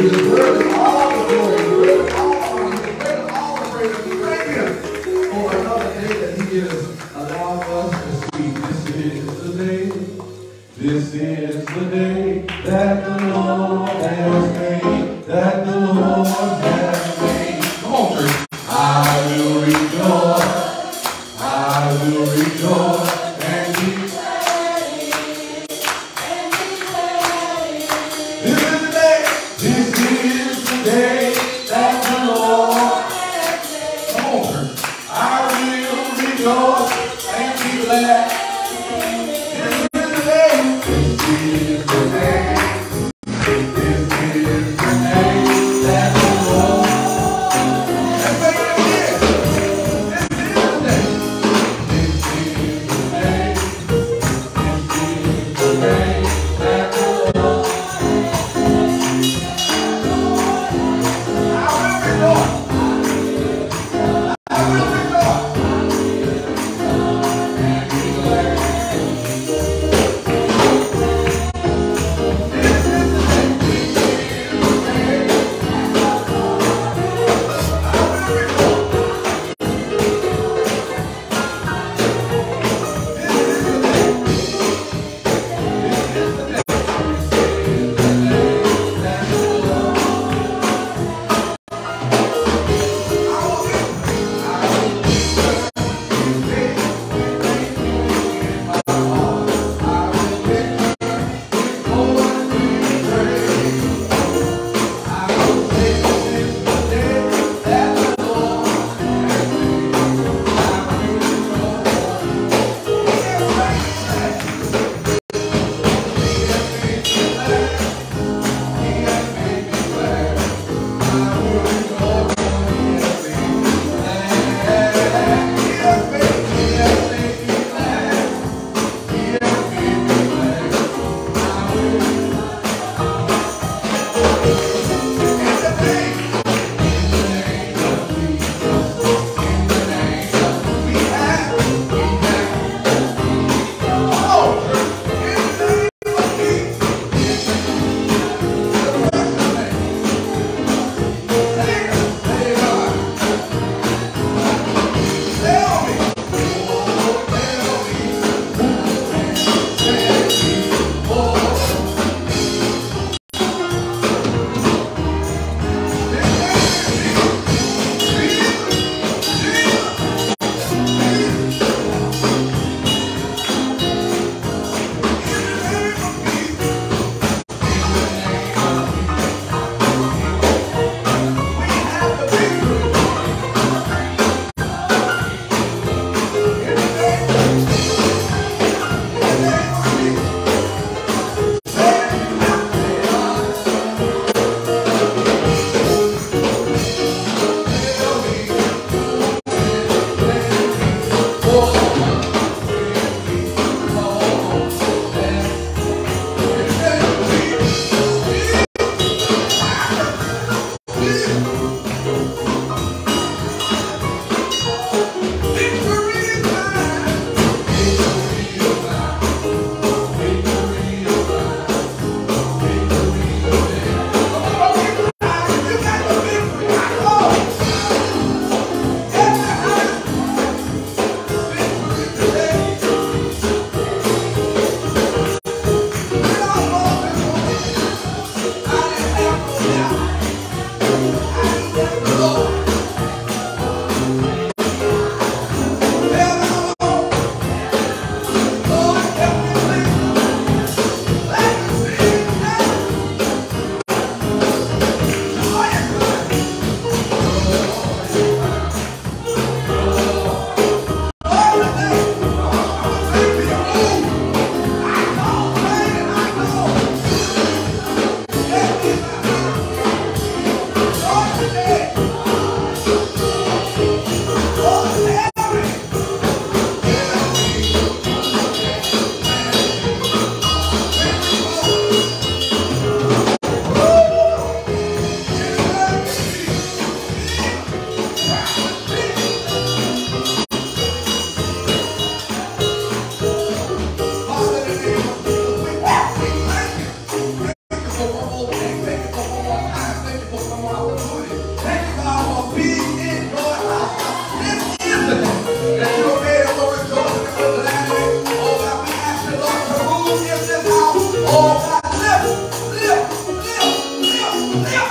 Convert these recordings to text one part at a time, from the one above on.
This is the day. This is the day that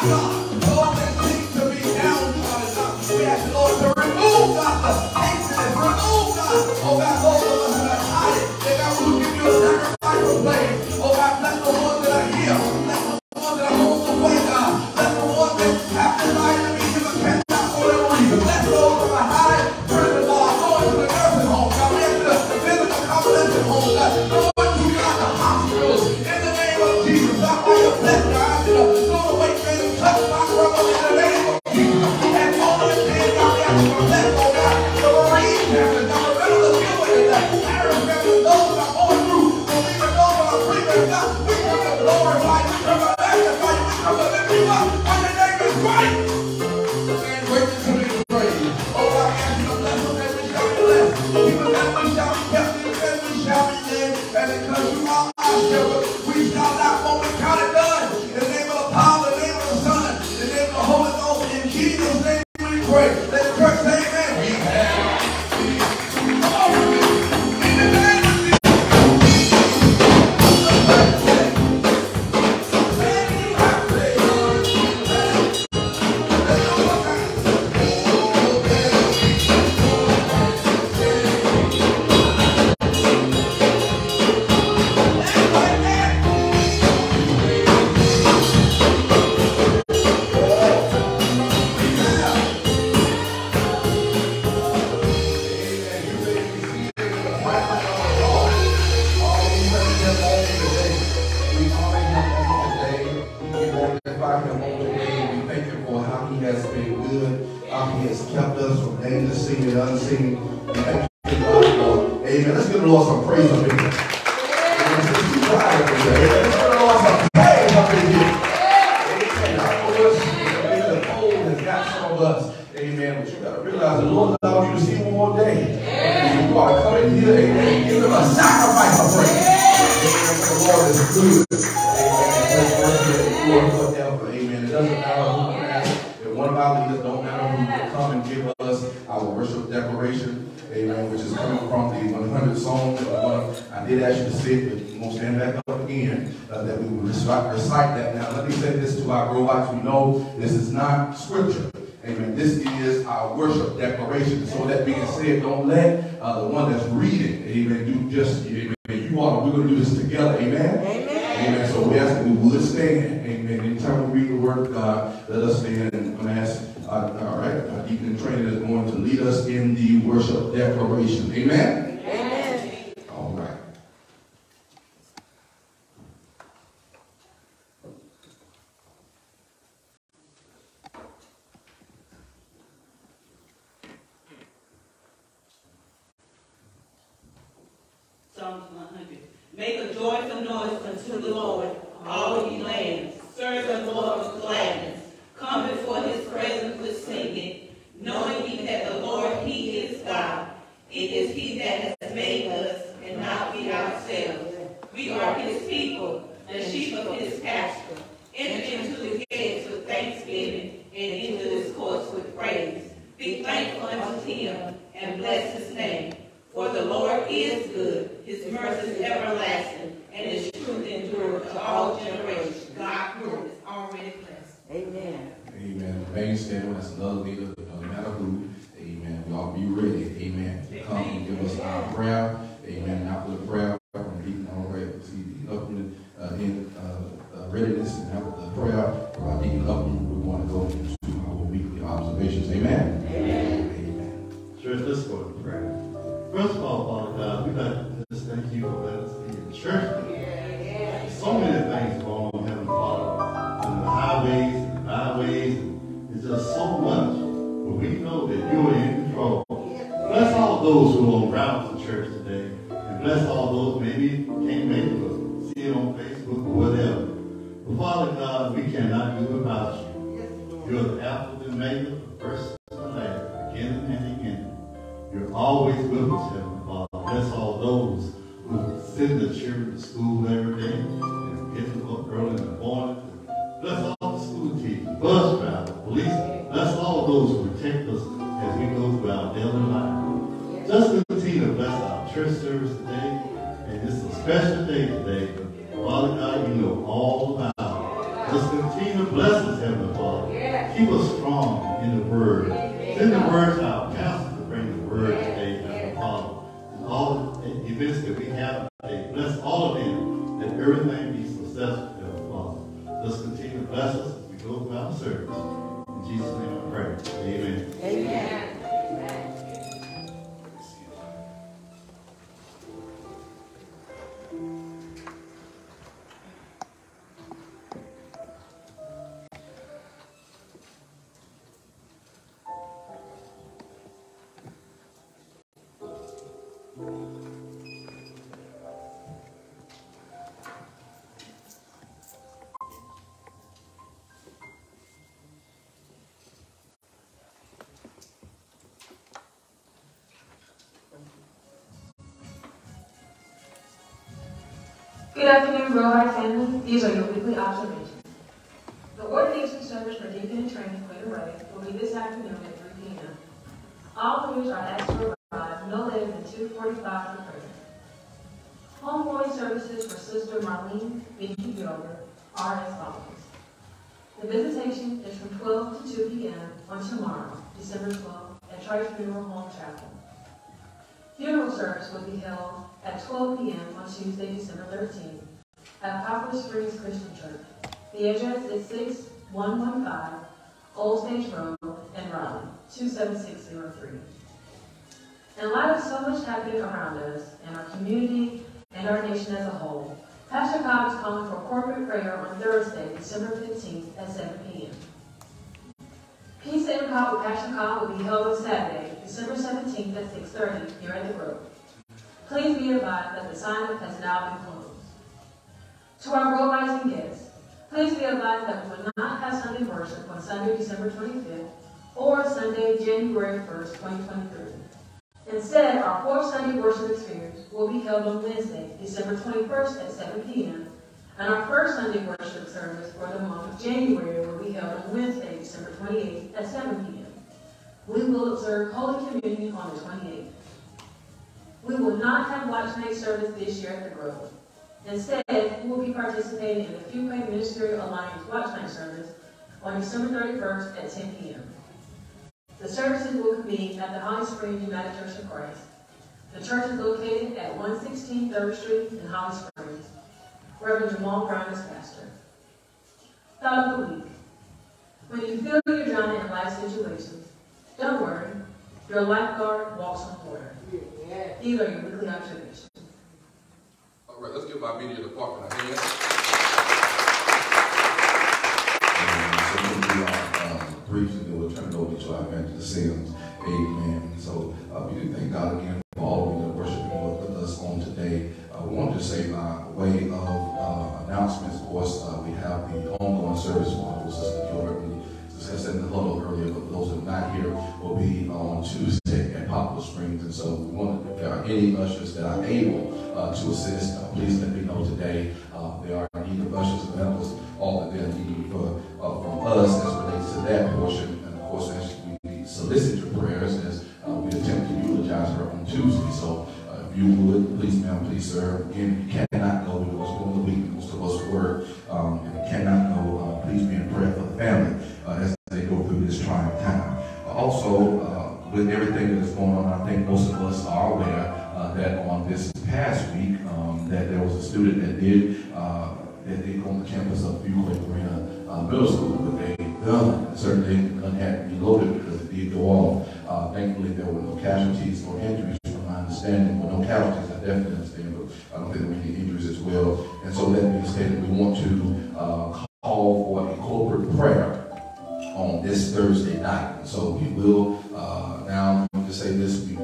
아! uh, the one that's reading, amen, do just, amen, you all, we're going to do this together, amen? Amen. amen. So we ask that we would stand, amen. Anytime we read the word of God, let us stand and I'm ask, uh, all right, our deacon and trainer is going to lead us in the worship declaration, amen? Bless us as we go throughout the service. In Jesus' name I pray. Amen. Amen. Worldwide family. These are your weekly observations. The ordination service for deacon and training, Quinn Ray, will be this afternoon at 3 p.m. All leaders are asked to arrive no later than 2.45 for prayer. Homegoing services for Sister Marlene Vicky Gilbert are as follows. The visitation is from 12 to 2 p.m. on tomorrow, December 12th, at Christ Funeral Home Chapel. Funeral service will be held at 12 p.m. on Tuesday, December 13th at Poplar Springs Christian Church. The address is 6115 Old Stage Road in Raleigh, 27603. In light of so much happening around us and our community and our nation as a whole, Pastor Cobb is calling for corporate prayer on Thursday, December 15th at 7 p.m. Peace and Cobb with Pastor Cobb will be held on Saturday, December 17th at 6.30 here at the Grove. Please be advised that the sign-up has now been closed. To our Rising guests, please be advised that we will not have Sunday worship on Sunday, December 25th or Sunday, January 1st, 2023. Instead, our fourth Sunday worship experience will be held on Wednesday, December 21st at 7 p.m. And our first Sunday worship service for the month of January will be held on Wednesday, December 28th at 7 p.m. We will observe Holy Communion on the 28th. We will not have watch night service this year at the Grove. Instead, we will be participating in the Fuquay Ministerial Alliance watch night service on December 31st at 10 p.m. The services will convene at the Holly Springs United Church of Christ. The church is located at 116 3rd Street in Holly Springs. Reverend Jamal Brown is pastor. Thought of the week. When you feel you're drowning in life situations, don't worry. Your lifeguard walks on water. These are your weekly observations. Give our media department. So we are um, brief and then we'll turn it over to our evangelist Sims. Amen. So uh, we do thank God again for all of you that worshiping with us on today. Uh, we want to say by way of uh, announcements, of course, uh, we have the ongoing service our sister Gilbert. We discussed that in the huddle earlier, but those who are not here will be on Tuesday at Poplar Springs. And so we want to, if there are any ushers that are able uh, to assist, uh, please let me know today. Uh, there are in need of ushers and members, all that they're needing for, uh, from us as relates to that portion. And of course, as we solicit your prayers as uh, we attempt to eulogize her on Tuesday. So uh, if you would, please, ma'am, please, sir. Again, you cannot go, because during the week, most of us work, um, and you cannot go, please be in prayer for the family as they go through this trying time. Also, with everything that is going on, I think most of us are aware uh, that on this past week, um, that there was a student that did uh, that did go on the campus of Fuquay Marina uh, Middle School with a gun. Certainly, gun had to be loaded because it did go off. Uh, thankfully, there were no casualties or injuries, from my understanding. Well, no casualties, I definitely understand, but I don't think there were any injuries as well. And so, that being stated, we want to uh, call for a corporate prayer on this Thursday night. And so we will uh, now to say this, we,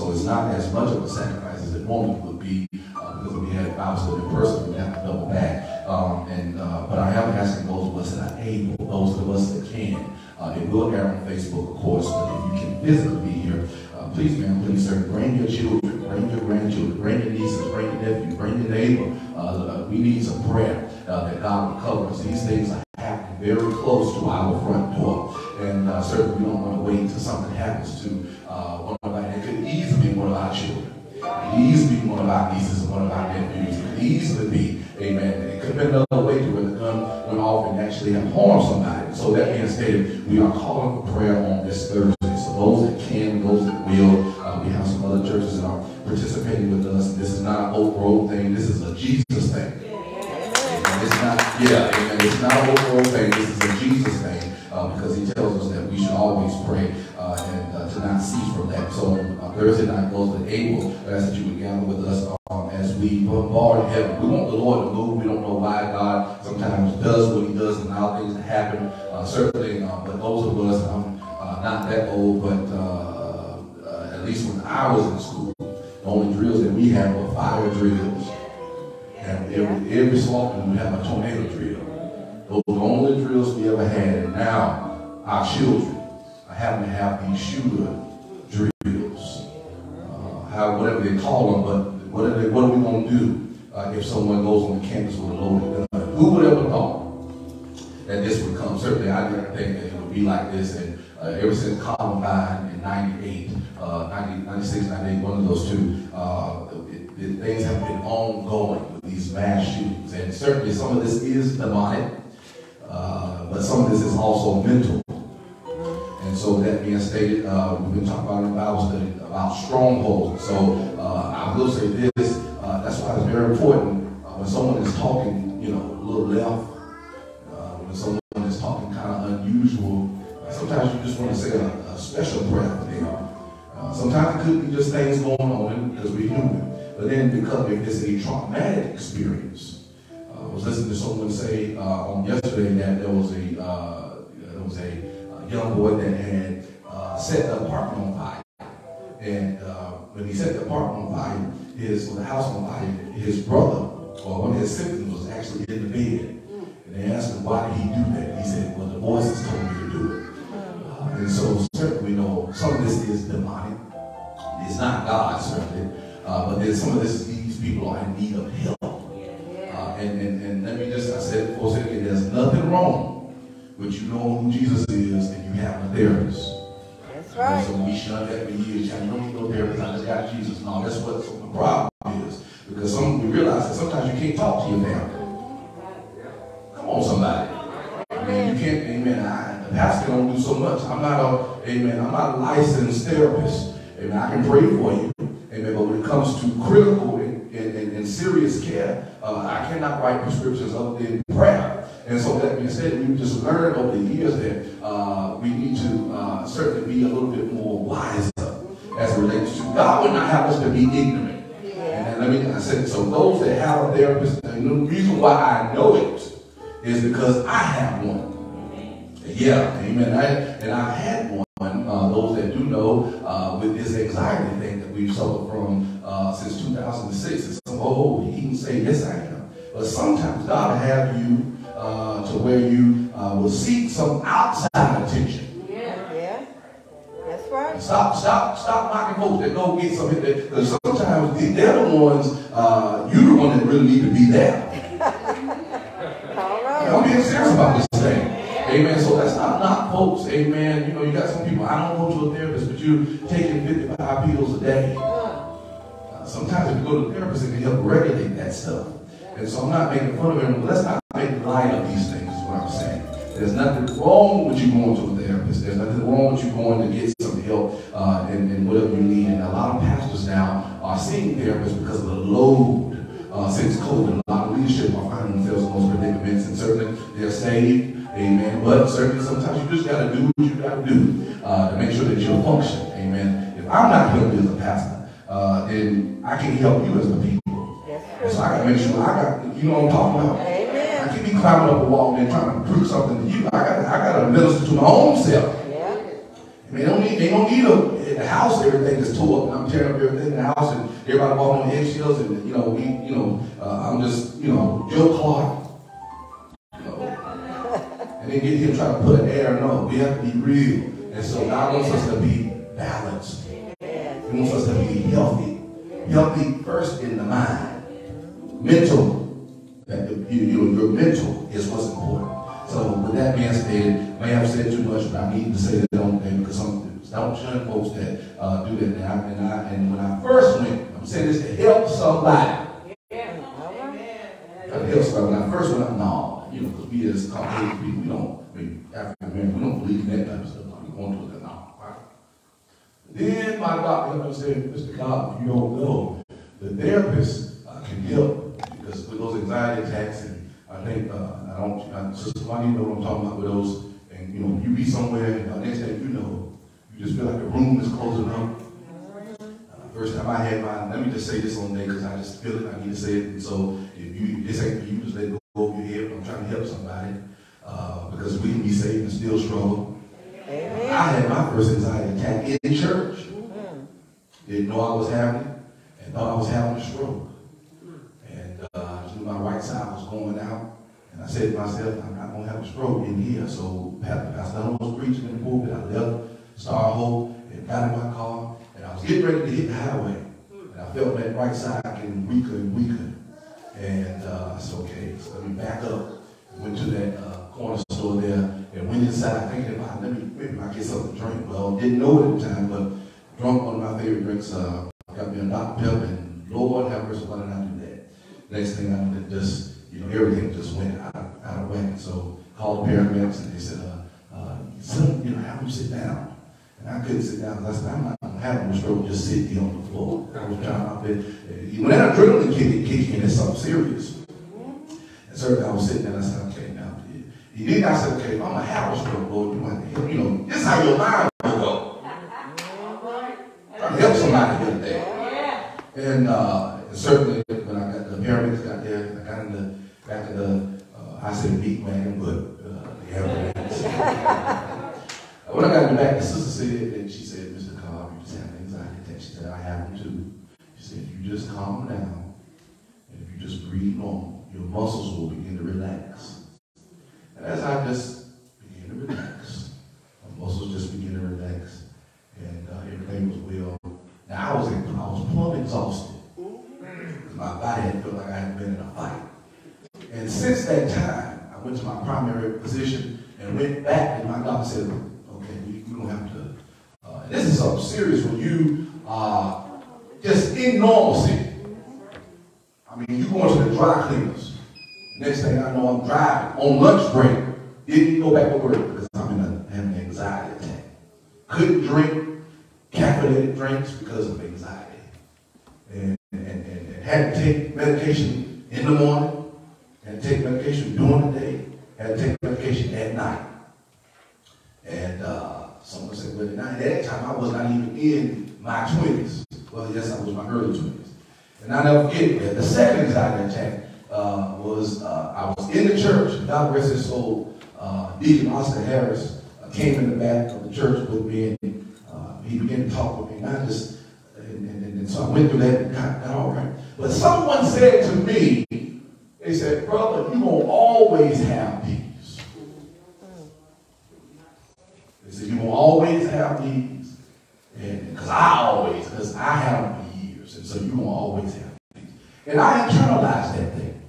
so it's not as much of a sacrifice as it normally would be uh, because we had Bible study in person, we'd have to double back. Um, and uh, but I am asking those of us that are able, those of us that can. Uh, it will air on Facebook, of course, but if you can physically be here, uh, please, man, please, sir, bring your children, bring your grandchildren, bring your nieces, bring your nephew, bring your neighbor. Uh, we need some prayer uh, that God will cover us. These things are happening very close to our front door. And uh, certainly we don't want to wait until something happens to another way to where the gun went off and actually harmed somebody. So that being stated, we are calling for prayer on this Thursday. We bombard heaven. We want the Lord to move. We don't know why God sometimes does what he does and allow things to happen. Uh, certainly, uh, but those of us, I'm uh, not that old, but uh, uh, at least when I was in school, the only drills that we had were fire drills. And every, every so often we have a tornado drill. Those were the only drills we ever had. And now our children are having to have these shooter drills. Uh, how, whatever they call them, but what are, they, what are we going to do uh, if someone goes on the campus with a loaded gun? Who would ever thought that this would come? Certainly I didn't think that it would be like this. And uh, ever since Columbine in 98, uh, 90, 96, 98, one of those two, uh, it, it, things have been ongoing with these mass shootings. And certainly some of this is demonic, uh, but some of this is also mental. And so that being stated, uh, we've been talking about in Bible study about strongholds. So uh, I will say this, uh, that's why it's very important uh, when someone is talking, you know, a little left, uh, when someone is talking kind of unusual, uh, sometimes you just want to say a, a special prayer for them. Sometimes it could be just things going on because we're human. But then because if it's a traumatic experience, I was listening to someone say on yesterday that there was a there was a young boy that had uh, set the apartment on fire. And uh, when he set the apartment on fire, his the house on fire, his brother or one of his siblings was actually in the bed. And they asked him, why did he do that? He said, well, the voices told me to do it. Uh, and so certainly we know some of this is demonic. It's not God, certainly. Uh, but then some of this, these people are in need of help. Uh, and, and, and let me just, I said before, there's nothing wrong but you know who Jesus is and you have a therapist. That's right. So we shun that for years. I don't need no therapist. I just got Jesus. No, that's what the problem is. Because some we realize that sometimes you can't talk to your family. Come on, somebody. Amen. You can't, amen. I, the pastor don't do so much. I'm not a, amen, I'm not a licensed therapist. Amen. I can pray for you. Amen. But when it comes to critical and, and, and serious care, uh, I cannot write prescriptions other than prayer. And so that being said, we've just learned over the years that uh, we need to uh, certainly be a little bit more wiser as it relates to God would not have us to be ignorant. And let me I said, so those that have a therapist, the reason why I know it is because I have one. Yeah, amen. I, and I had one. Uh, those that do know, uh, with this anxiety thing that we've suffered from uh, since 2006. Folks that go get some Because sometimes they're the ones, uh, you're the one that really need to be there. All right. I'm being serious about this thing. Amen. So that's not knock folks. Amen. You know, you got some people, I don't go to a therapist, but you're taking 55 pills a day. Uh, sometimes if you go to a therapist, it can help regulate that stuff. And so I'm not making fun of him. Let's not make light of these things, is what I'm saying. There's nothing wrong with you going to a therapist. There's nothing wrong with you going to get help uh, and, and whatever you need. And a lot of pastors now are seeing therapists because of the load uh, since COVID. A lot of leadership are finding themselves in those predicaments, and certainly they're saved. Amen. But certainly sometimes you just got to do what you got to do uh, to make sure that you're functioning. Amen. If I'm not helping as a pastor, uh, then I can't help you as a people. And so I got to make sure I got, you know what I'm talking about? Amen. I can't be climbing up a wall and trying to prove something to you. I got, I got to minister to my own self. They don't need, they don't need a, in the house, everything is tore up, and I'm tearing up everything in the house, and everybody walking on eggshells, and, you know, we, you know, uh, I'm just, you know, Joe Clark. You know, and then get him trying to put an air, no, we have to be real. And so God wants us to be balanced. He wants us to be healthy. Healthy first in the mind mental, that you, you, your mental is what's important. So with that being stated, may have said too much, but I need to say that on there because some don't shun folks that uh, do that. And, I, and, I, and when I first went, I'm saying this to help somebody. Yeah. Help but when I first went out, no, you know, because we as Caucasian people, we don't, I mean, African American, we don't believe in that type of stuff. We going to the no, right? Then my doctor helped me say, Mr. Cobb, you don't know, the therapist uh, can help because with those anxiety attacks, and I think, uh, I don't, I, Sister Juanita know what I'm talking about with those, you know, you be somewhere, and the next thing you know, you just feel like the room is closing up. Uh, First time I had mine, let me just say this on there because I just feel it, I need to say it. And so if you, this ain't for you, just let go over your head. I'm trying to help somebody uh, because we can be saved and still struggle. Amen. I had my first anxiety attack in church. Didn't know I was having it and thought I was having a stroke. And uh, my right side was going out. And I said to myself, I'm not going to have a stroke in here. So Pastor Pastor was preaching in the pulpit. I left Star Hope and got in my car. And I was getting ready to hit the highway. And I felt that right side getting weaker and weaker. And uh, I said, okay, so let me back up. Went to that uh, corner store there and went inside thinking about, let me, maybe I get something to drink. Well, didn't know it at the time, but drunk one of my favorite drinks. Uh, got me a Dr. Pepper, and Lord have mercy, why did I do that? Next thing I it just, everything just went out, of- out of whack. So called the paramedics, and they said, uh, uh, son, you know, have him sit down. And I couldn't sit down, because I said, I'm not gonna have no stroke, just sit here on the floor. I was trying my best. When that adrenaline kick, kick in, it's something serious. And certainly I was sitting there, and I said, okay, now, he did, I said, okay, I'm gonna have a stroke, Lord, you help, you know, this is how your mind will go. Try to help somebody here today. And uh, certainly when I got the paramedics got there, I got in the back of the, uh, I said big man, but uh, the ambulance. when I got in back, the sister said, and she said, Mr. Cobb, you just have anxiety attack. She said, I have them too. She said, you just calm down, and if you just breathe normal, your muscles will begin to relax. And as I just began to relax, my muscles just began to relax, and uh, everything was well. Now I was I was plumb exhausted. My body had felt like I had been in a fight. And since that time, I went to my primary physician and went back, and my doctor said, okay, we're gonna have to, uh, this is something serious when you are just in normalcy. I mean, you going to the dry cleaners. Next thing I know, I'm driving on lunch break. Didn't go back to work because I'm in a, an anxiety attack. Couldn't drink caffeinated drinks because of anxiety. And, and, and, and had to take medication in the morning, take medication during the day, had to take medication at night. And uh, someone said, well, at that time I was not even in my 20s. Well, yes, I was my early 20s. And I never forget that the second anxiety attack uh, was uh, I was in the church. God rest his soul. Uh, Deacon Oscar Harris uh, came in the back of the church with me, and uh, he began to talk with me. And I just, and, and, and so I went through that and got, got all right. But someone said to me, they said, brother, you're going to always have these. They said, you're going to always have these. And because I always, because I have them for years. And so you're going to always have these. And I internalized that thing.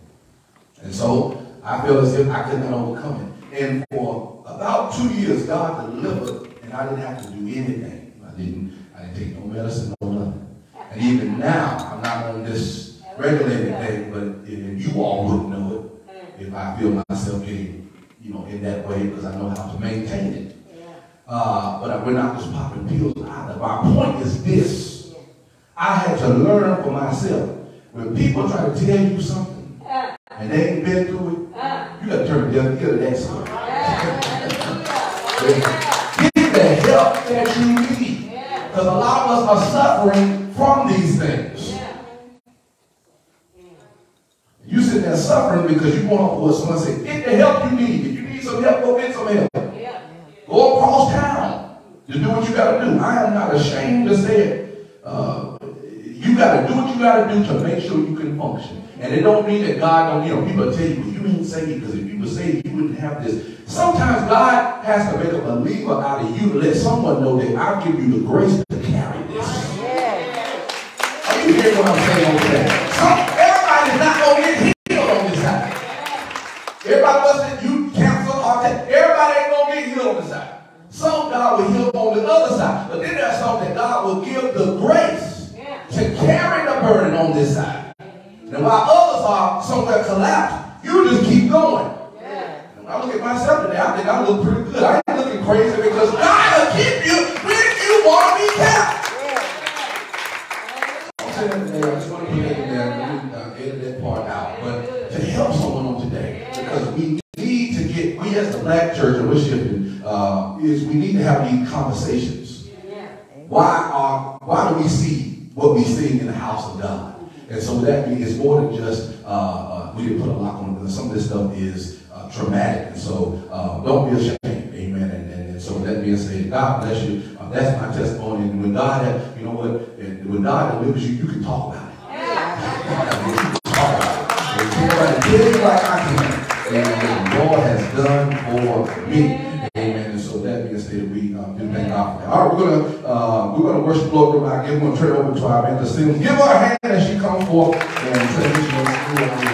And so I feel as if I could not overcome it. And for about two years, God delivered, and I didn't have to do anything. I didn't, I didn't take no medicine, no nothing. And even now, I'm not on this regulated thing, but and you all wouldn't know it hmm. if I feel myself getting, you know, in that way because I know how to maintain it. Uh, but I, we're not just popping pills either. My point is this. I had to learn for myself. When people try to tell you something uh. and they ain't been through it, uh. you got to turn the deaf ear to that stuff. Get the help that you need. Because a lot of us are suffering from these things. You sitting there suffering because you want for someone to say, get the help you need. If you need some help, go get some help. Go across town to do what you got to do. I am not ashamed to say it. Uh, you got to do what you got to do to make sure you can function. And it don't mean that God don't, you know, people tell you, well, you ain't saved because if you were saved, you wouldn't have this. Sometimes God has to make a believer out of you to let someone know that I'll give you the grace to carry this. Are you hearing what I'm saying on that? Everybody must you cancel all that. Everybody ain't gonna get healed on the side. Some God will heal on the other side. But then there's something that God will give the grace yeah. to carry the burden on this side. And while others are somewhere collapsed, you just keep going. Yeah. When I look at myself today, I think I look pretty good. I ain't looking crazy because God will keep you when you want to be kept. Yeah. black church and we're uh, is we need to have these conversations. Yeah. Why are why do we see what we see in the house of God? And so that is more than just uh, uh, we didn't put a lock on it. Some of this stuff is uh, traumatic, and so uh, don't be ashamed. Amen. And, and, and so that being said, God bless you. Uh, that's my testimony. And when God, you know what, when God delivers you, you can talk about it. Yeah. you can talk about it. You like I can for me. Amen. And so that being said, we um, do thank God for that. All right, we're gonna uh, we're gonna worship the Lord real quick. Give one turn over to our Amanda Sims. Give her a hand as she comes forth and transition us through.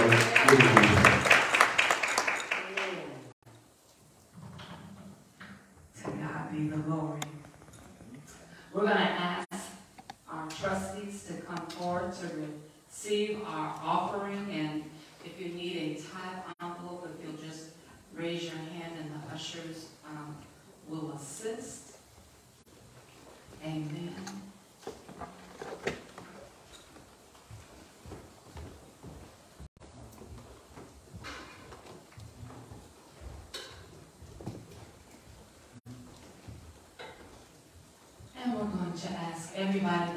humanity.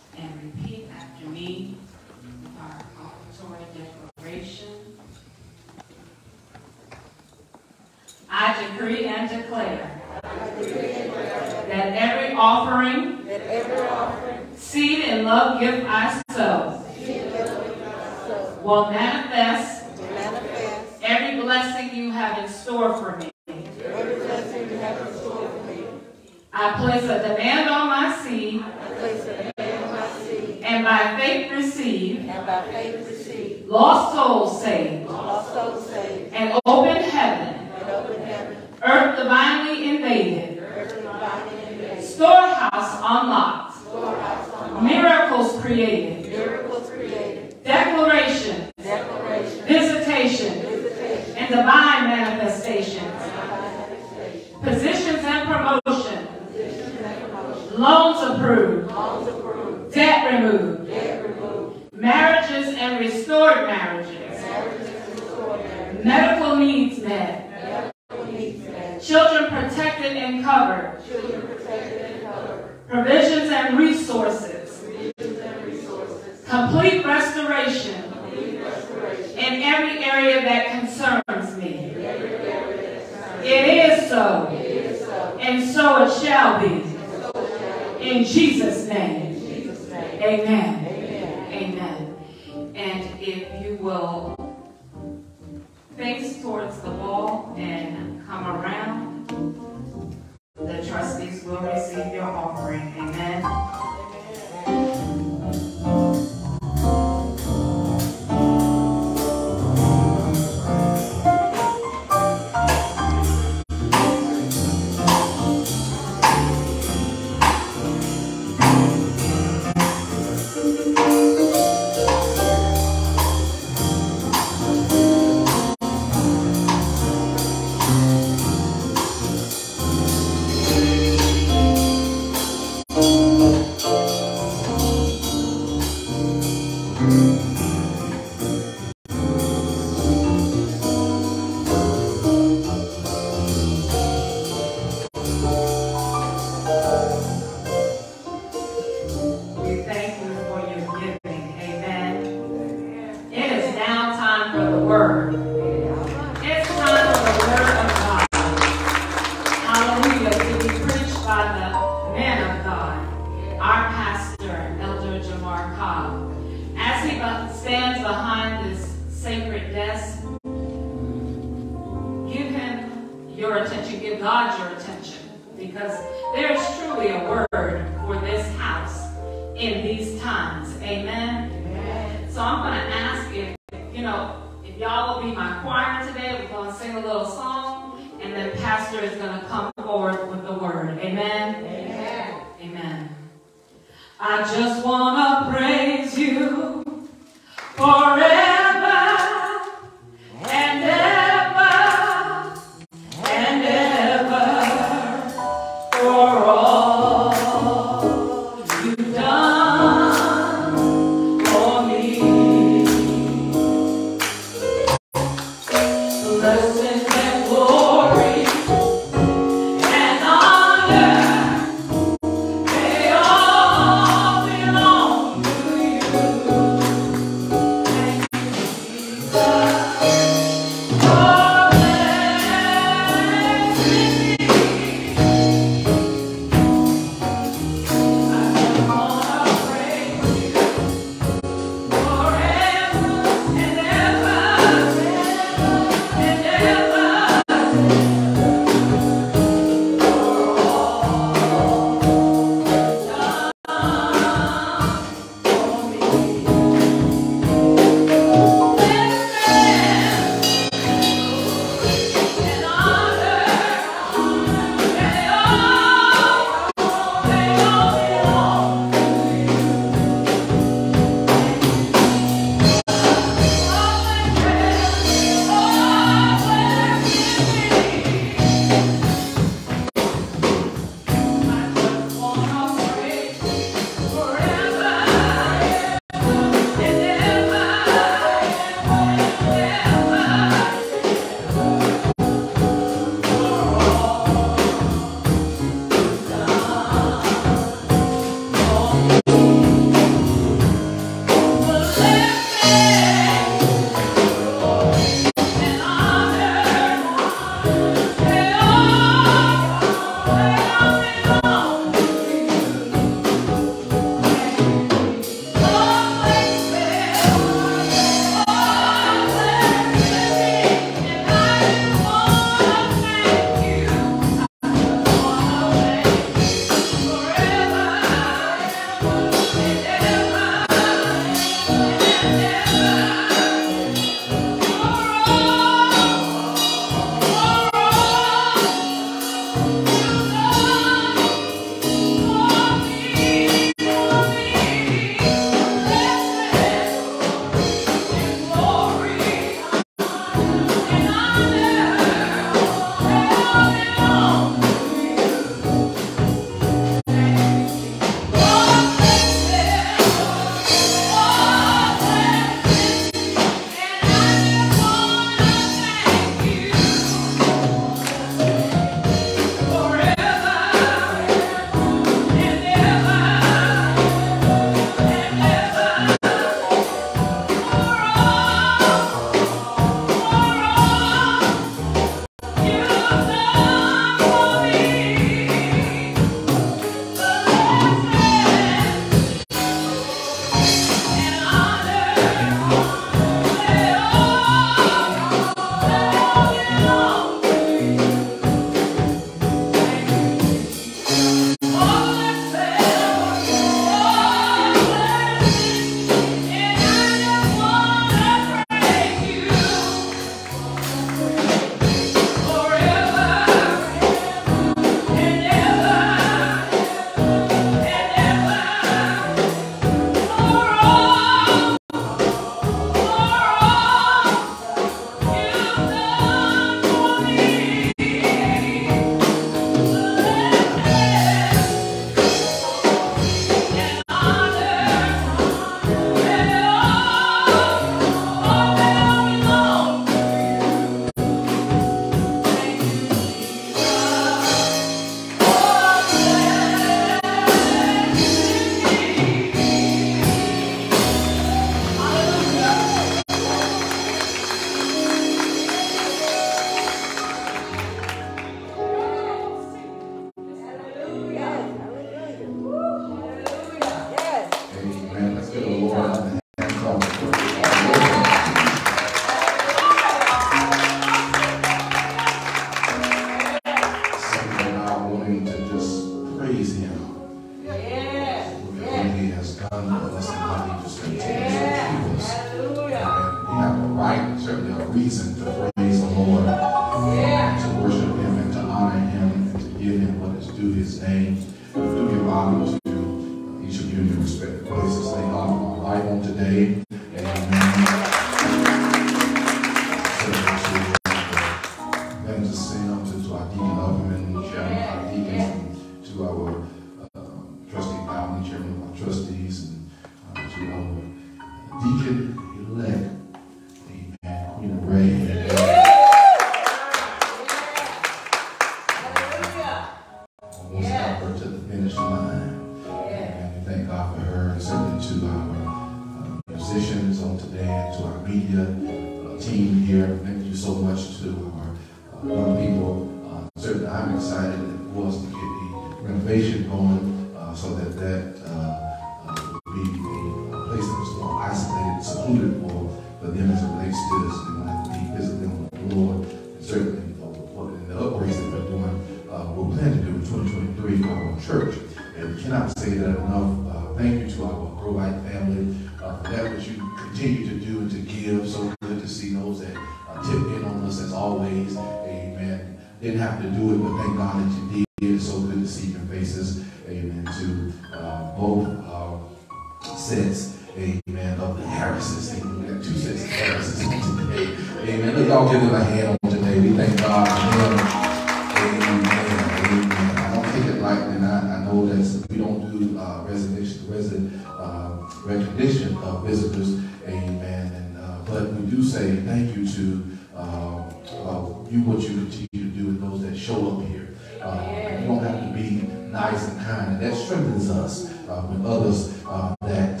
Uh, recognition of visitors. Amen. And uh, but we do say thank you to uh, uh, you, what you continue to do, and those that show up here. Uh, you don't have to be nice and kind, and that strengthens us when others that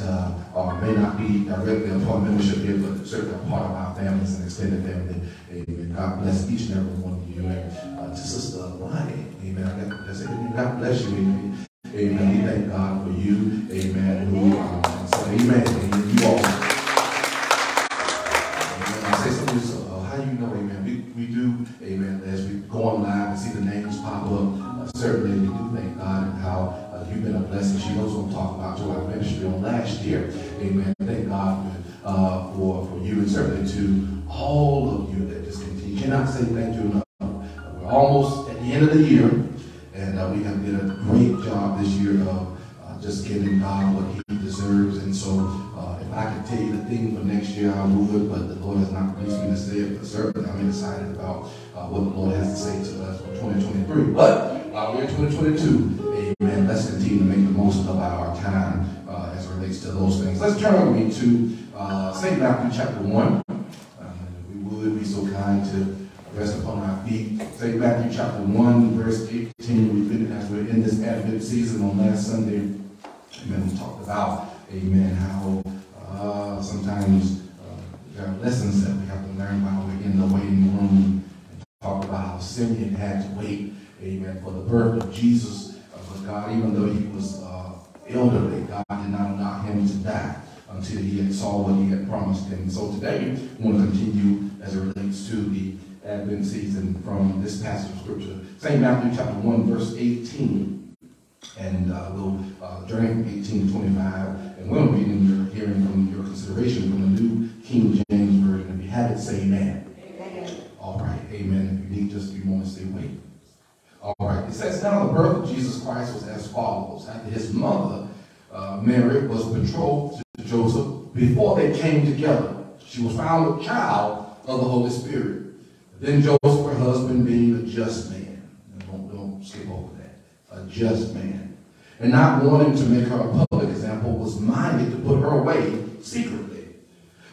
may not be directly a part of membership here, but certainly a part of our families and extended family. Amen. God bless each and every one of you, and to Sister Lonnie. Amen. I God bless you. Amen. Amen. Thank God for, uh, for, for you and certainly to all of you that just continue. Cannot say thank you enough. We're almost at the end of the year, and uh, we have did a great job this year of uh, just giving God what He deserves. And so, uh, if I could tell you the thing for next year, I would, but the Lord has not released me to say it. But certainly, I'm excited about uh, what the Lord has to say to us for 2023. But uh, we're in 2022. Amen. Let's continue to make the most of our time relates to those things. Let's turn with me to uh, St. Matthew chapter 1. Um, if we would be so kind to rest upon our feet. St. Matthew chapter 1, verse 18. We've been, as we're in this Advent season on last Sunday, amen, we talked about, amen, how uh, sometimes uh, there are lessons that we have to learn while we're in the waiting room. And talk about how Simeon had to wait, amen, for the birth of Jesus. Uh, but God, even though he was uh, elderly, God did not him to die until he had saw what he had promised him. So today, we want to continue as it relates to the Advent season from this passage of Scripture. St. Matthew chapter 1, verse 18. And uh, we'll uh, journey from 18 to 25. And we'll read in your hearing from your consideration from the New King James Version. If you have it, say amen. Amen. All right, amen. If you need just a few moments, say wait. All right, it says, Now the birth of Jesus Christ was as follows. After his mother, uh, Mary, was betrothed to Joseph, before they came together, she was found a child of the Holy Spirit. Then Joseph, her husband, being a just man, don't, don't skip over that, a just man, and not wanting to make her a public example, was minded to put her away secretly.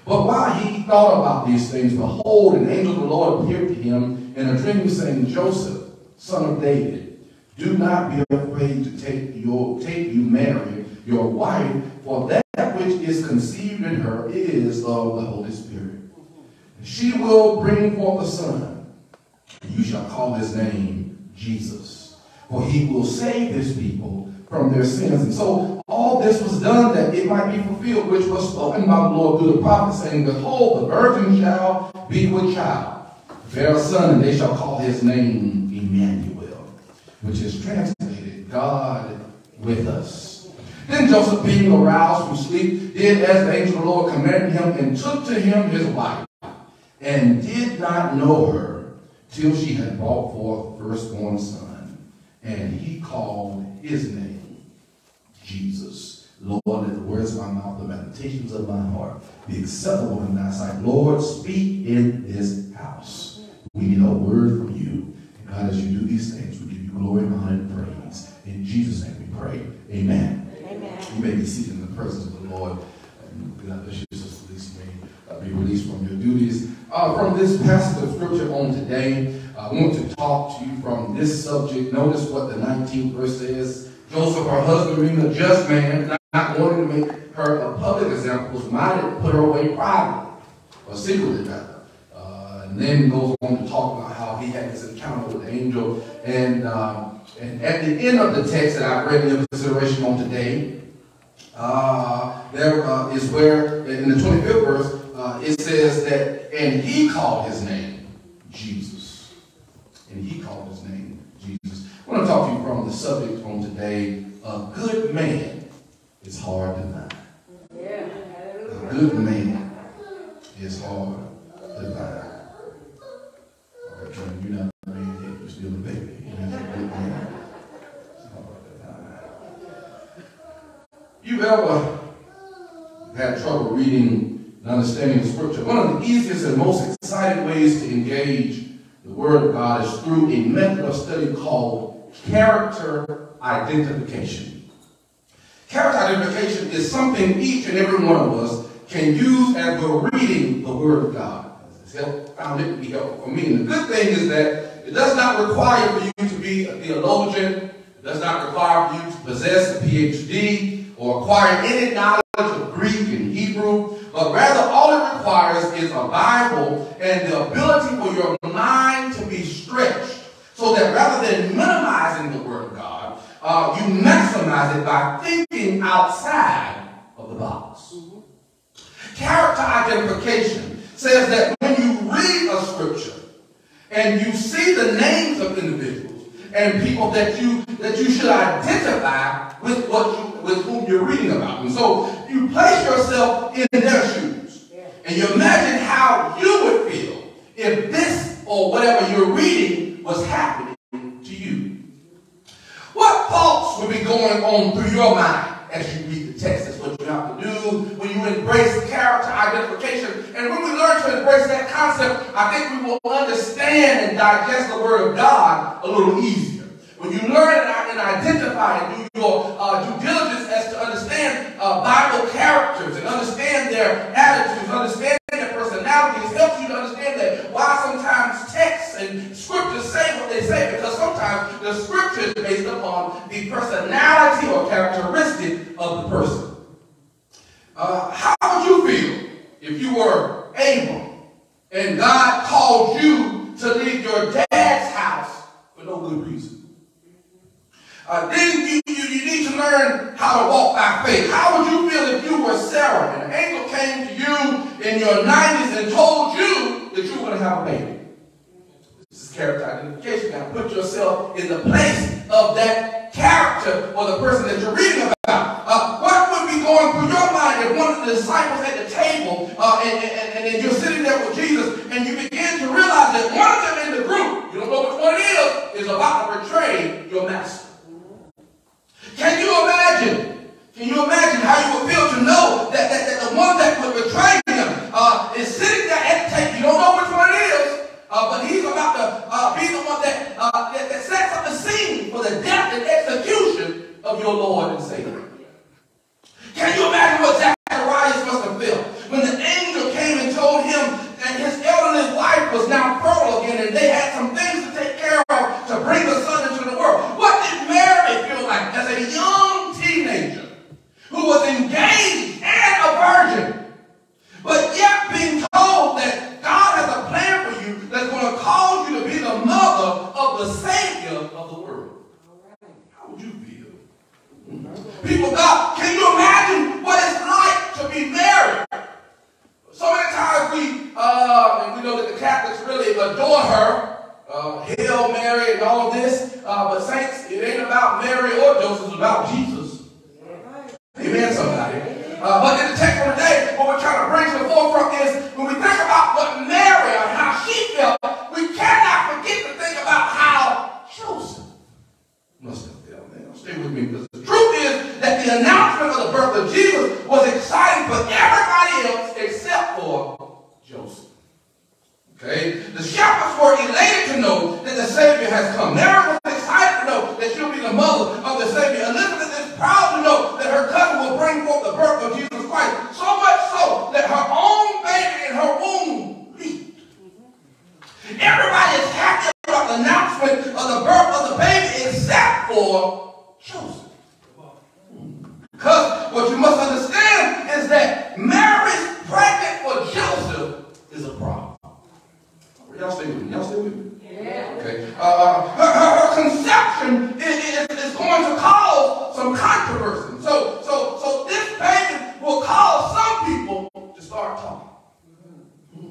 But while he thought about these things, behold, an angel of the Lord appeared to him in a dream, saying, Joseph, son of David, do not be afraid to take your take you Mary, your wife, for that which is conceived in her is of the Holy Spirit. She will bring forth a son, and you shall call his name Jesus, for he will save his people from their sins. And so all this was done that it might be fulfilled, which was spoken by the Lord through the prophet, saying, Behold, the virgin shall be with child, bear a son, and they shall call his name Emmanuel, which is translated God with us. Then Joseph, being aroused from sleep, did as the angel of the Lord commanded him, and took to him his wife, and did not know her till she had brought forth firstborn son. And he called his name Jesus. Lord, let the words of my mouth, the meditations of my heart be acceptable in thy sight. Lord, speak in this house. We need a word from you. And God, as you do these things, we give you glory, honor, and praise. In Jesus' name we pray. Amen. You may be seated in the presence of the Lord. And God bless you. May uh, be released from your duties. Uh, from this passage of scripture on today, I want to talk to you from this subject. Notice what the 19th verse says. Joseph, her husband, being a just man, not wanting to make her a public example, was minded to put her away privately, or secretly rather. Uh, and then goes on to talk about how he had this encounter with the angel. And, um, and at the end of the text that I read in consideration on today, uh, there uh, is where, in the 25th verse, uh, it says that, and he called his name Jesus. And he called his name Jesus. I want to talk to you from the subject on today, a good man is hard to find. Yeah. A good man is hard to find. All right, you're not a man yet, you're still a baby. You're not a good man. It's hard to find. You've ever had trouble reading and understanding the scripture? One of the easiest and most exciting ways to engage the Word of God is through a method of study called character identification. Character identification is something each and every one of us can use as we're reading the Word of God. It's found it to be helpful for me. And the good thing is that it does not require for you to be a theologian. It does not require for you to possess a PhD or acquire any knowledge of Greek and Hebrew, but rather all it requires is a Bible and the ability for your mind to be stretched so that rather than minimizing the Word of God, uh, you maximize it by thinking outside of the box. Character identification says that when you read a scripture and you see the names of individuals and people that you that you should identify with what you, with whom you're reading about. And so you place yourself in their shoes and you imagine how you would feel if this or whatever you're reading was happening to you. What thoughts would be going on through your mind as you read the text? That's what you have to do when you embrace character identification. And when we learn to embrace that concept, I think we will understand and digest the Word of God a little easier. When you learn and identify and do your uh, due diligence as to understand uh, Bible characters and understand their attitudes, understand their personalities, helps you to understand that why sometimes texts and scriptures say what they say, because sometimes the scripture is based upon the personality or characteristic of the person. Uh, how would you feel if you were Abram and God called you to leave your dad's house for no good reason? Uh, then you, you, you need to learn how to walk by faith. How would you feel if you were Sarah and an angel came to you in your 90s and told you that you were going to have a baby? This is character identification. Now put yourself in the place of that character or the person that you're reading about. Uh, would through your mind if one of the disciples at the table uh, and, and, and, you're sitting there with Jesus and you begin to realize that one of them in the group, you don't know which one it is, is about to betray your master. Can you imagine? Can you imagine how you would feel to know that, that, that the one that would betray him uh, is sitting there at the table? You don't know which one it is, uh, but he's about to uh, be the one that, uh, that, that sets up the scene for the death and execution of your Lord and Savior. Can you imagine what Zacharias must have felt when the angel came and told him that his elderly wife was now fertile again and they had some things to take care of to bring the son into the world? What did Mary feel like as a young teenager who was engaged and a virgin, but yet being told that God has a plan for you that's going to cause you to be the mother of the Savior of the world? How would you feel? People, God, can you imagine what it's like to be married? So many times we, uh, and we know that the Catholics really adore her, uh, Hail Mary and all this, uh, but saints, it ain't about Mary or Joseph, it's about Jesus. Amen, somebody. Uh, but in the text of the day, what we're trying to bring to the forefront is when we think about what Mary and how she felt, we cannot forget to think about how Joseph must have felt. Man, stay with me because the truth is that the announcement of the birth of Jesus was exciting for everybody else except. Okay? The shepherds were elated to know that the Savior has come. Mary was excited to know that she'll be the mother of the Savior. Elizabeth is proud to know that her cousin will bring forth the birth of Jesus Christ. So much so that her own baby in her womb leaped. Everybody is happy about the announcement of the birth of the baby except for Joseph. Because what you must understand is that Mary's pregnant for Joseph is a problem. Y'all stay with me. Y'all stay with me. Okay. Uh, uh, uh, her, her, her conception is, is, is going to cause some controversy. So, so, so this pregnancy will cause some people to start talking.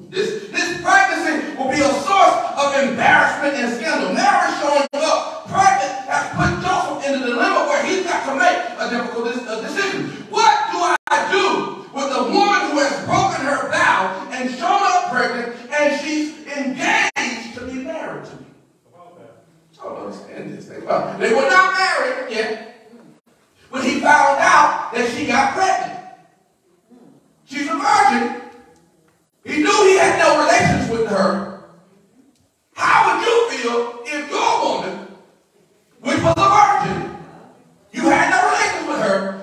This, this pregnancy will be a source of embarrassment and scandal. Mary showing up pregnant has put Joseph in a dilemma where he's got to make a difficult uh, decision. What do I do with the woman who has broken her vow and shown up pregnant and she's engaged to be married to me. I don't understand this. They, they were not married yet when he found out that she got pregnant. She's a virgin. He knew he had no relations with her. How would you feel if your woman, which was a virgin, you had no relations with her,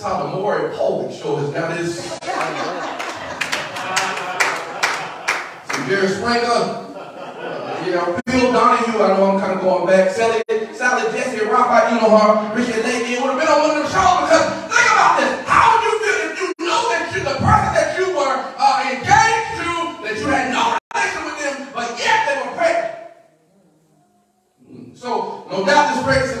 That's how the Maury Povich show has got his. so Jerry Springer. Yeah, Phil Donahue, I know I'm kind of going back. Sally, Sally Jessy, Raphael Enohar, Richard Lady, it would have been on one of them shows because think about this. How would you feel if you knew that you, the person that you were uh, engaged to, that you had no relation with them, but yet they were pregnant? So, no doubt this breaks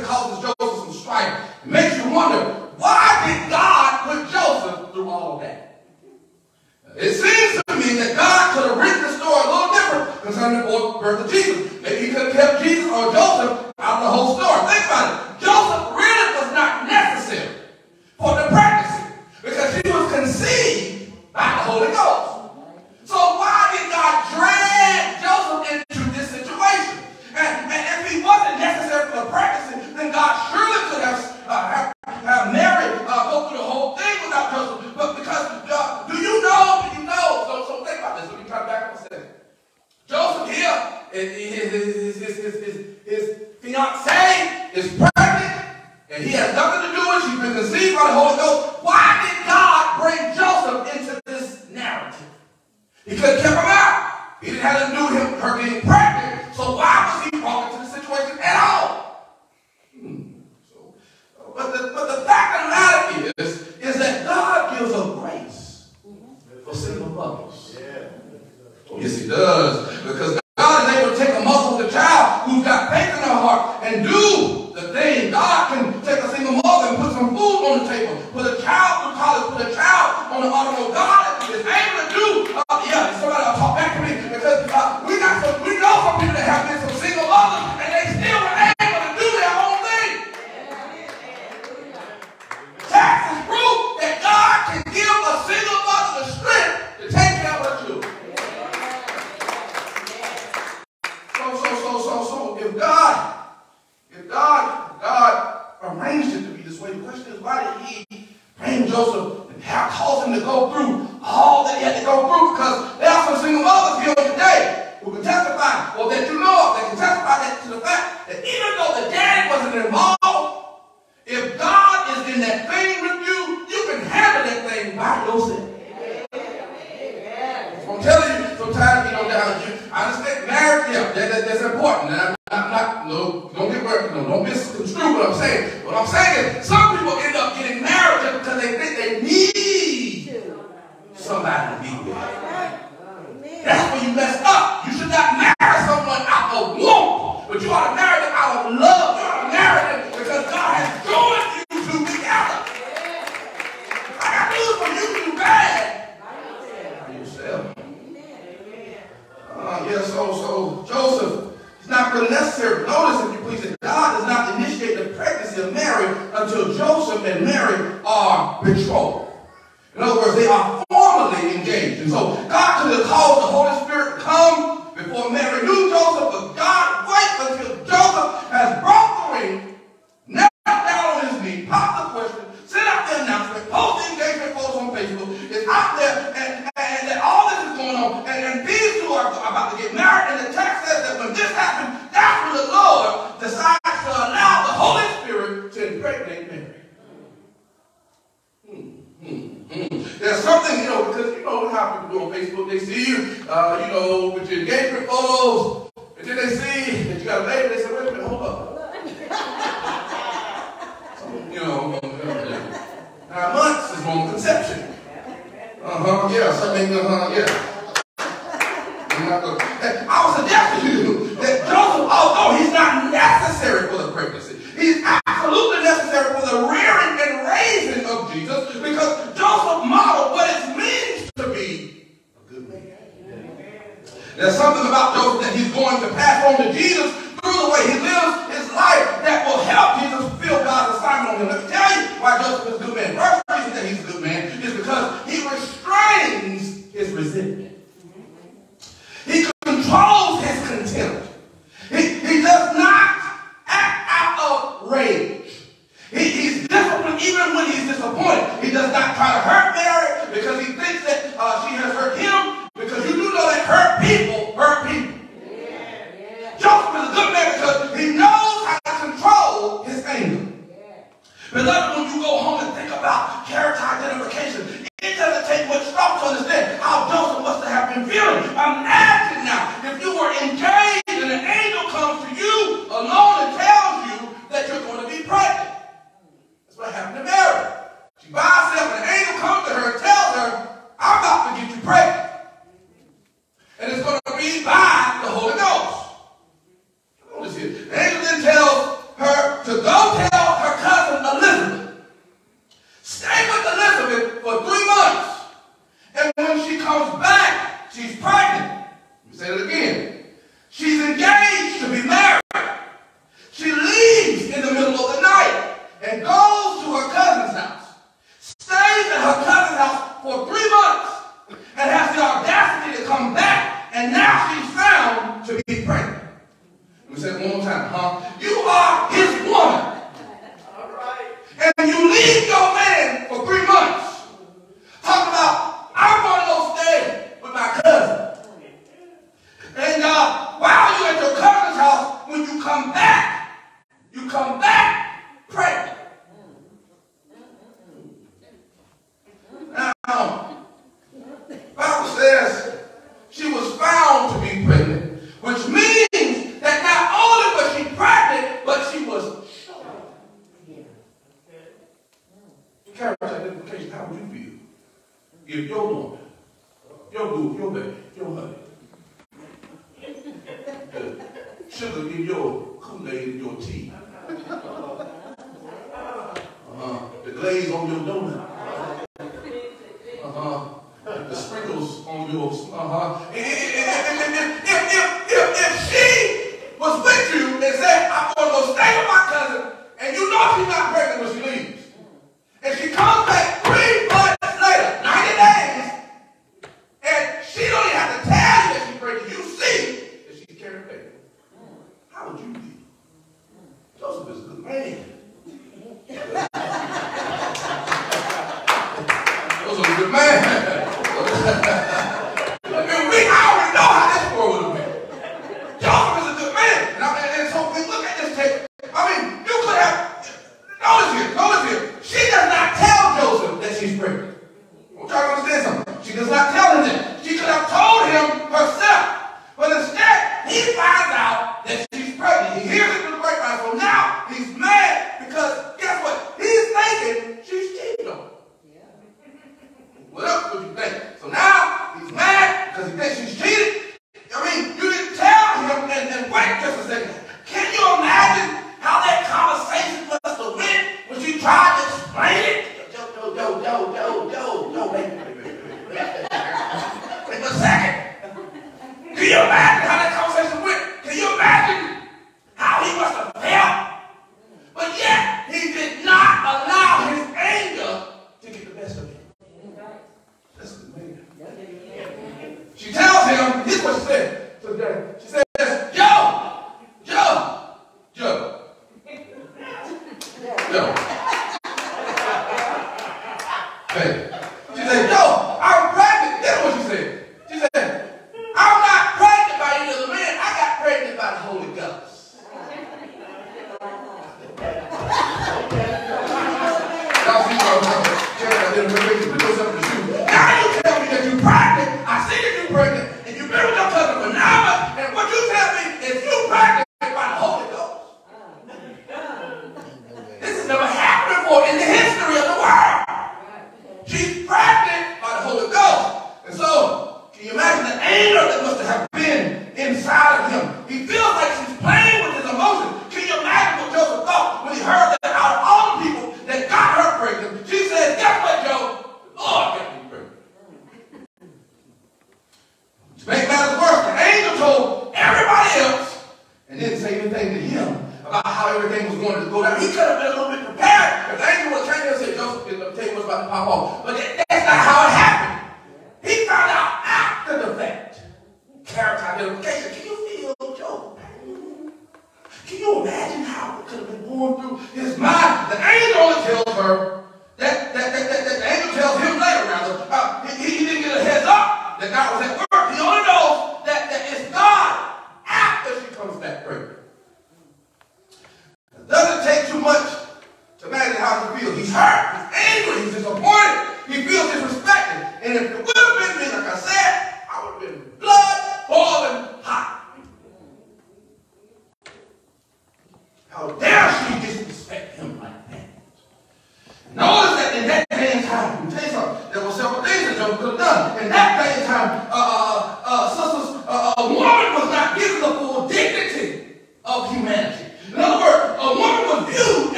him,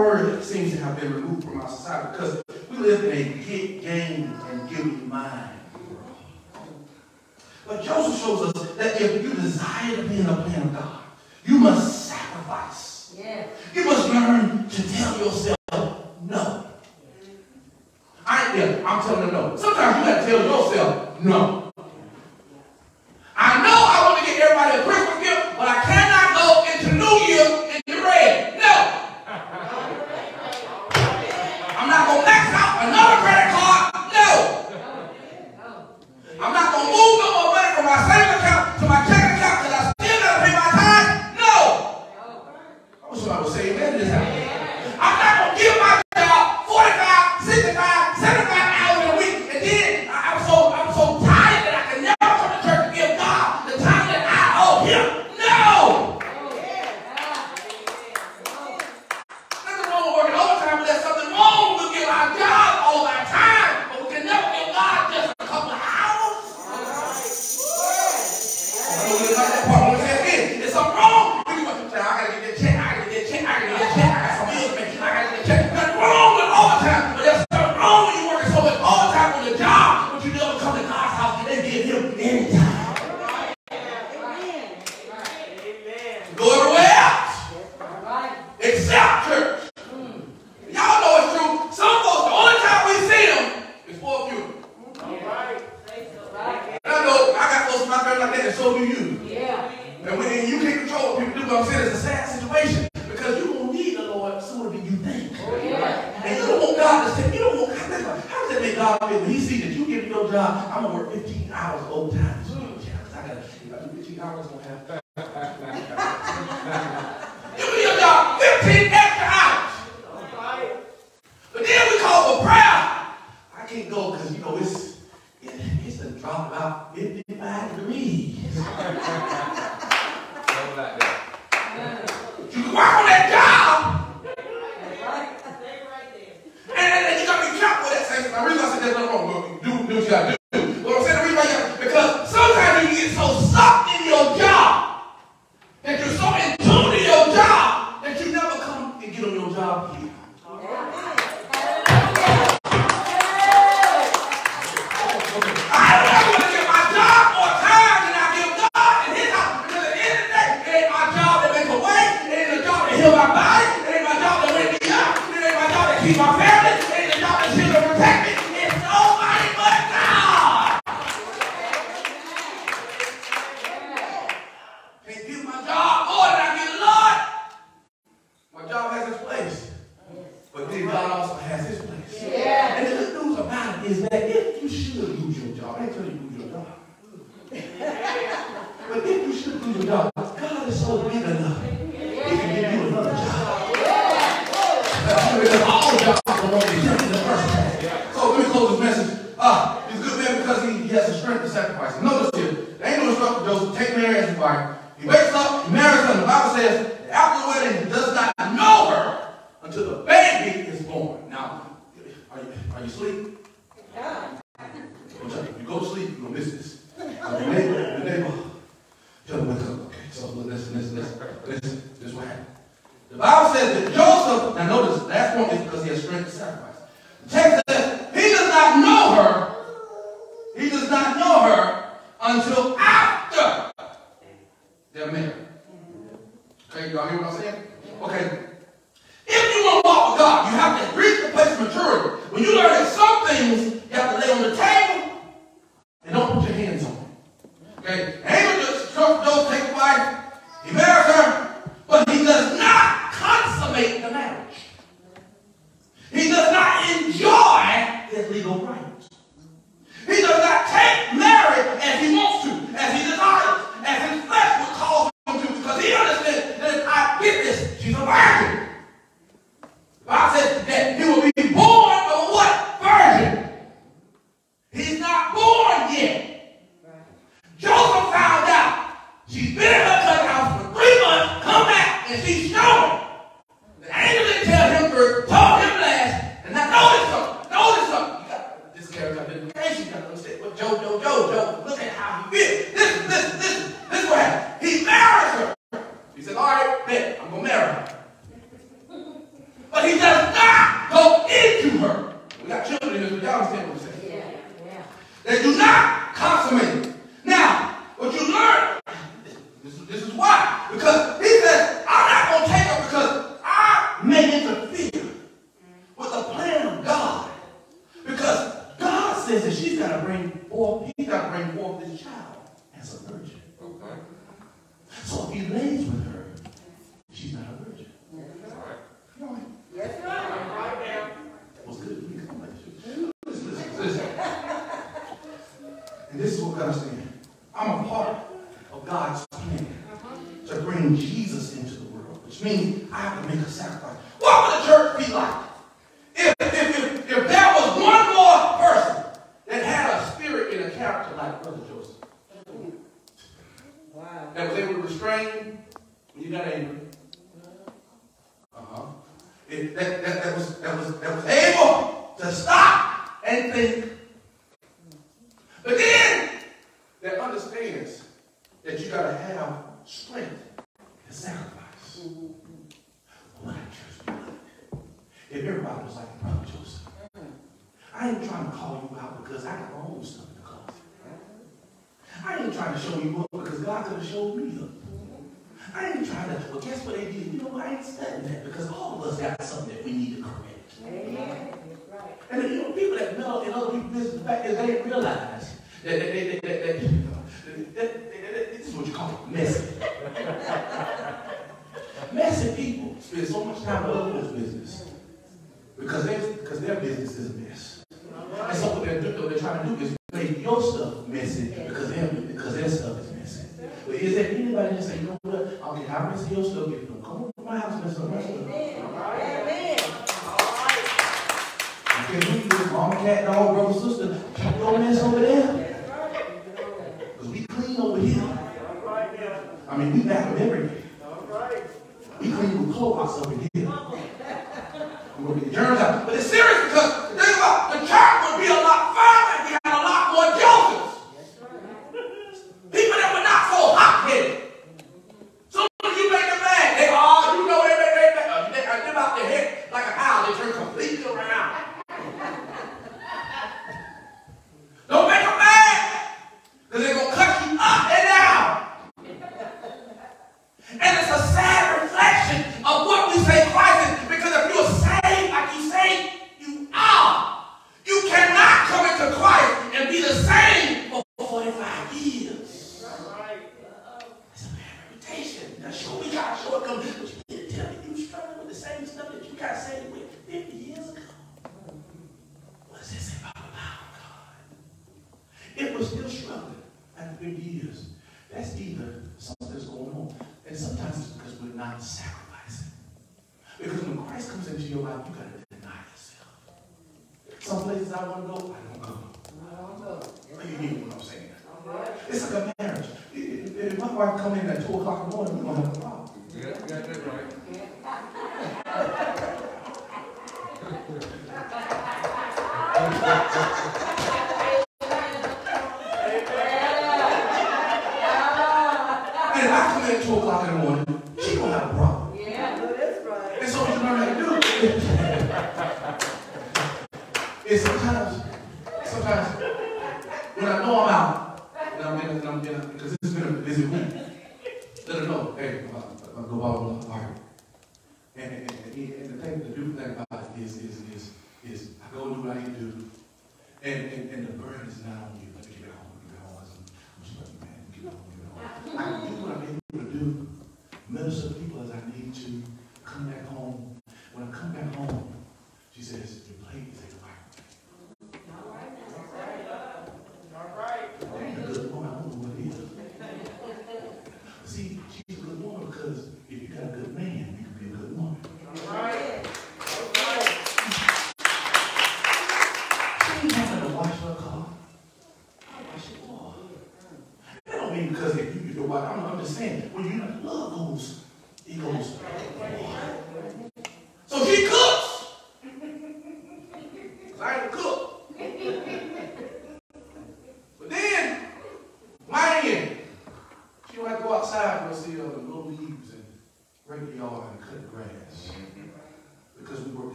word seems to have been removed from our society because we live in a get, gain, and giving mind. But Joseph shows us that if you desire to be in the plan of God, you must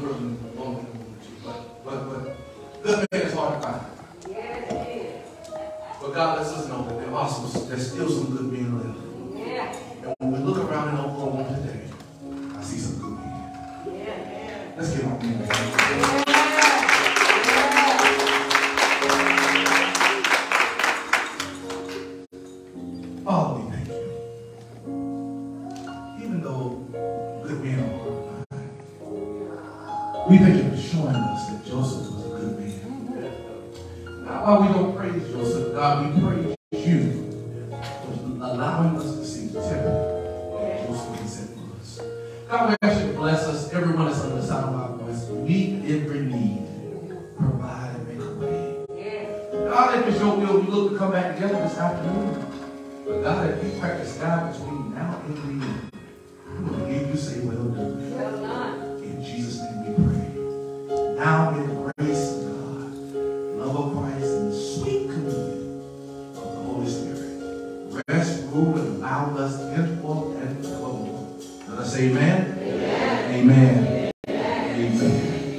But, but, but, good